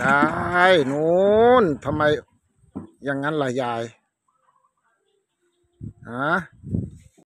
ยายนู้นทำไมอย่างนั้นล่ะยายฮะ